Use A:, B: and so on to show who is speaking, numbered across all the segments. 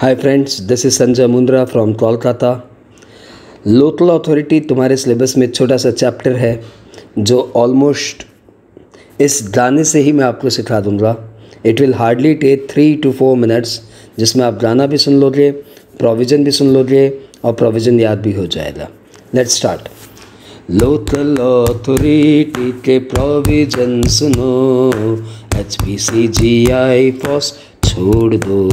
A: Hi friends this is Sanjay Mundra from Kolkata local authority तुम्हारे syllabus में छोटा सा चैप्टर है, जो ऑलमोस्ट इस गाने से ही मैं आपको सिखा दूँगा। It will hardly take three two four minutes जिसमें आप गाना भी सुन लोगे प्रोविज़न भी सुन लोगे और प्रोविज़न याद भी हो जाएगा। लेट्स स्टार्ट लोकल अथॉरिटी के प्रोविज़न सुनो H P C G I FOS छोड़ दो।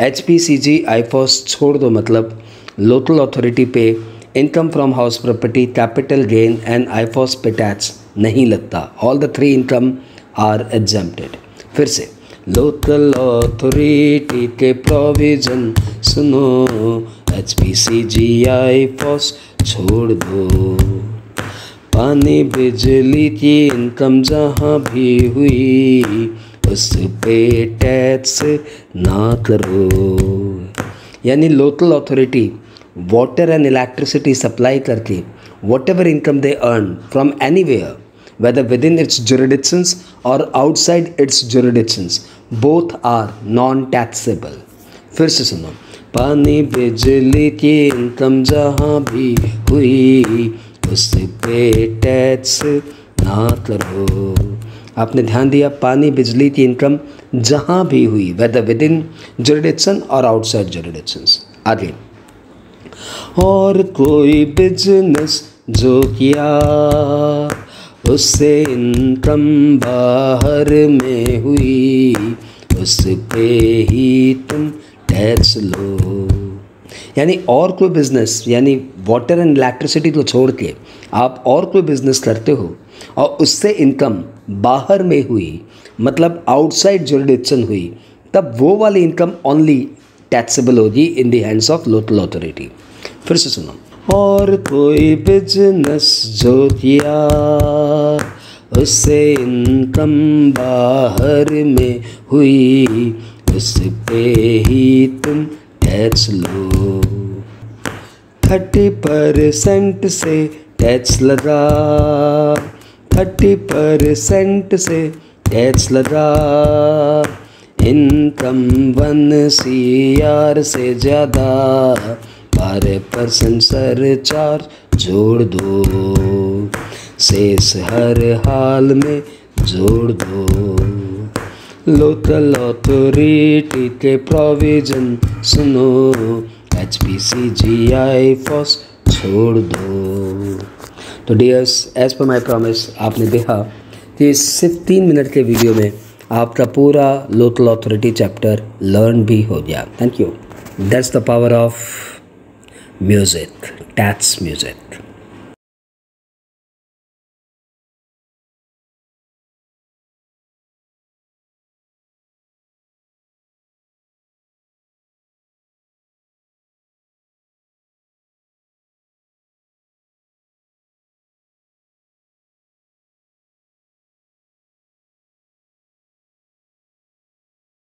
A: एच पी सी जी आईफॉस छोड़ दो मतलब। लोकल अथॉरिटी पे income from house property capital gain and IFOS पे टैक्स नहीं लगता। All the three income are exempted फिर से लोकल अथॉरिटी के प्रोविज़न सुनो। H P C G I FOS छोड़ दो। पानी बिजली की इनकम जहाँ भी हुई उस पे टैक्स ना करो। यानी local authority water and electricity supply करके whatever income they earn from anywhere whether within its jurisdictions or outside its jurisdictions, both are non taxable फिर से सुनो, पानी बिजली की इनकम जहाँ भी हुई, उस पे टैक्स ना करो। आपने ध्यान दिया, पानी, बिजली की इनकम जहाँ भी हुई वेदर विद इन जुरिडिक्शन और आउटसाइड जुरिडिक्शंस आगे। और कोई बिज़नेस जो किया, उससे इनकम बाहर में हुई उस पे ही तुम टैक्स लो। यानी और कोई बिज़नेस यानी वाटर एंड इलेक्ट्रिसिटी को छोड़ के आप और कोई बिज़नेस करते हो, और उससे इनकम बाहर में हुई मतलब आउटसाइड जुरिडिक्शन हुई, तब वो वाली इनकम ओनली टैक्सेबल होगी in the hands of local authority फिर से सुनो। और कोई बिज़नेस जो किया, उससे इनकम बाहर में हुई उस पे ही तुम टैक्स लो। थर्टी परसेंट से टैक्स लगा थर्टी परसेंट से टैक्स लगा। इनकम वन सी आर से ज़्यादा। बारह परसेंट सरचार्ज जोड़ दो। शेष हर हाल में जोड़ दो। लोकल अथॉरिटी के प्रोविज़न सुनो। H P C G I FOS छोड़ दो। तो dears as per my promise आपने देखा कि सिर्फ़ तीन मिनट के वीडियो में आपका पूरा लोकल अथॉरिटी चैप्टर लर्न भी हो गया। Thank you that's the power of music tax music.